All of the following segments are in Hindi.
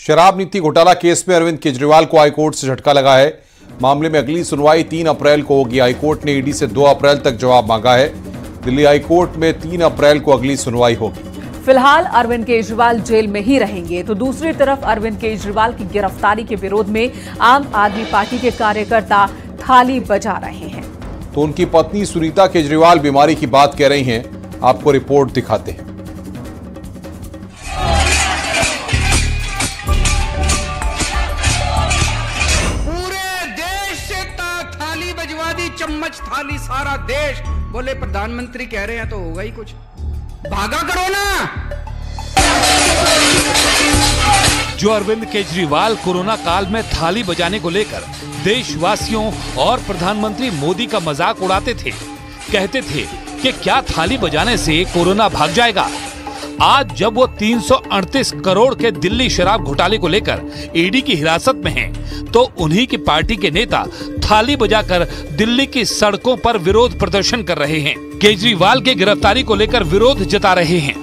शराब नीति घोटाला केस में अरविंद केजरीवाल को हाईकोर्ट से झटका लगा है। मामले में अगली सुनवाई 3 अप्रैल को होगी। हाईकोर्ट ने ईडी से 2 अप्रैल तक जवाब मांगा है। दिल्ली हाईकोर्ट में 3 अप्रैल को अगली सुनवाई होगी। फ़िलहाल अरविंद केजरीवाल जेल में ही रहेंगे। तो दूसरी तरफ़ अरविंद केजरीवाल की गिरफ्तारी के विरोध में आम आदमी पार्टी के कार्यकर्ता थाली बजा रहे हैं। तो उनकी पत्नी सुनीता केजरीवाल बीमारी की बात कह रही हैं। आपको रिपोर्ट दिखाते हैं। चम्मच थाली सारा देश। बोले, प्रधानमंत्री कह रहे हैं तो होगा ही कुछ। भागा करो ना। जो अरविंद केजरीवाल कोरोना काल में थाली बजाने को लेकर देशवासियों और प्रधानमंत्री मोदी का मज़ाक उड़ाते थे, कहते थे कि क्या थाली बजाने से कोरोना भाग जाएगा? आज जब वो 338 करोड़ के दिल्ली शराब घोटाले को लेकर ईडी की हिरासत में हैं, तो उन्हीं की पार्टी के नेता थाली बजाकर दिल्ली की सड़कों पर विरोध प्रदर्शन कर रहे हैं। केजरीवाल के गिरफ्तारी को लेकर विरोध जता रहे हैं।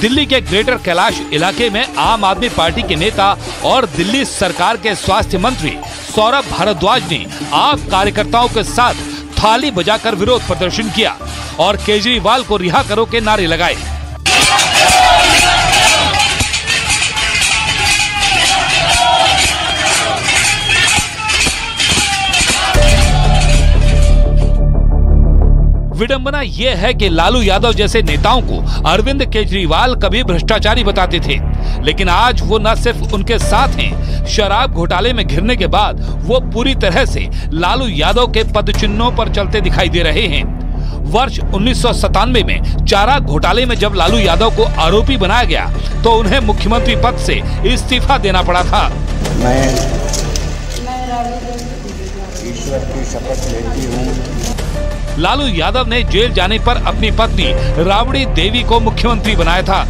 दिल्ली के ग्रेटर कैलाश इलाके में आम आदमी पार्टी के नेता और दिल्ली सरकार के स्वास्थ्य मंत्री सौरभ भारद्वाज ने आप कार्यकर्ताओं के साथ थाली बजाकर विरोध प्रदर्शन किया और केजरीवाल को रिहा करो के नारे लगाए। विडंबना यह है कि लालू यादव जैसे नेताओं को अरविंद केजरीवाल कभी भ्रष्टाचारी बताते थे। लेकिन आज वो न सिर्फ़ उनके साथ हैं, शराब घोटाले में घिरने के बाद वो पूरी तरह से लालू यादव के पद चिन्हों पर चलते दिखाई दे रहे हैं। वर्ष उन्नीस सौ सतानवे में चारा घोटाले में जब लालू यादव को आरोपी बनाया गया तो उन्हें मुख्यमंत्री पद से इस्तीफा देना पड़ा था। मैं ईश्वर की शपथ लेती हूँ। लालू यादव ने जेल जाने पर अपनी पत्नी राबड़ी देवी को मुख्यमंत्री बनाया था।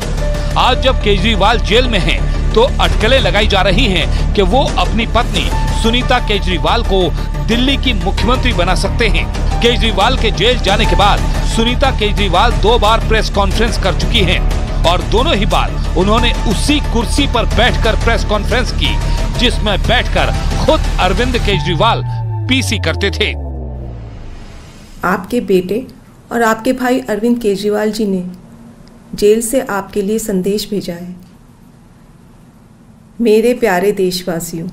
आज जब केजरीवाल जेल में हैं, तो अटकलें लगाई जा रही हैं कि वो अपनी पत्नी सुनीता केजरीवाल को दिल्ली की मुख्यमंत्री बना सकते हैं। केजरीवाल के जेल जाने के बाद सुनीता केजरीवाल दो बार प्रेस कॉन्फ्रेंस कर चुकी हैं और दोनों ही बार उन्होंने उसी कुर्सी पर बैठकर प्रेस कॉन्फ्रेंस की जिसमें बैठकर खुद अरविंद केजरीवाल पीसी करते थे। आपके बेटे और आपके भाई अरविंद केजरीवाल जी ने जेल से आपके लिए संदेश भेजा है। मेरे प्यारे देशवासियों,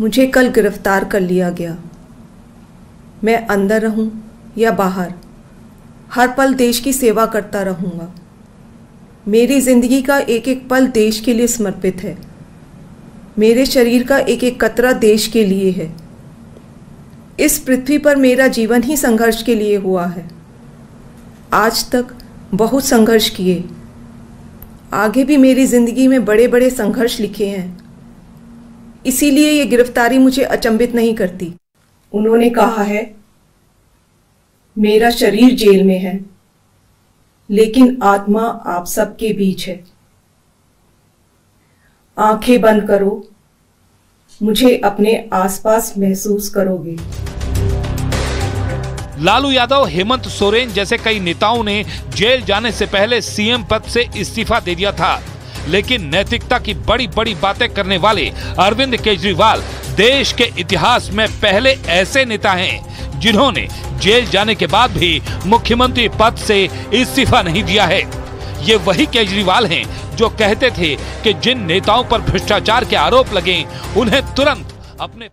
मुझे कल गिरफ़्तार कर लिया गया। मैं अंदर रहूँ या बाहर, हर पल देश की सेवा करता रहूँगा। मेरी ज़िंदगी का एक एक पल देश के लिए समर्पित है। मेरे शरीर का एक एक कतरा देश के लिए है। इस पृथ्वी पर मेरा जीवन ही संघर्ष के लिए हुआ है। आज तक बहुत संघर्ष किए। आगे भी मेरी ज़िंदगी में बड़े बड़े संघर्ष लिखे हैं। इसीलिए ये गिरफ्तारी मुझे अचंभित नहीं करती। उन्होंने कहा है, मेरा शरीर जेल में है, लेकिन आत्मा आप सबके बीच है। आँखें बंद करो, मुझे अपने आसपास महसूस करोगे। लालू यादव, हेमंत सोरेन जैसे कई नेताओं ने जेल जाने से पहले सीएम पद से इस्तीफा दे दिया था। लेकिन नैतिकता की बड़ी बड़ी बातें करने वाले अरविंद केजरीवाल देश के इतिहास में पहले ऐसे नेता हैं, जिन्होंने जेल जाने के बाद भी मुख्यमंत्री पद से इस्तीफा नहीं दिया है। ये वही केजरीवाल हैं जो कहते थे कि जिन नेताओं पर भ्रष्टाचार के आरोप लगे, उन्हें तुरंत अपने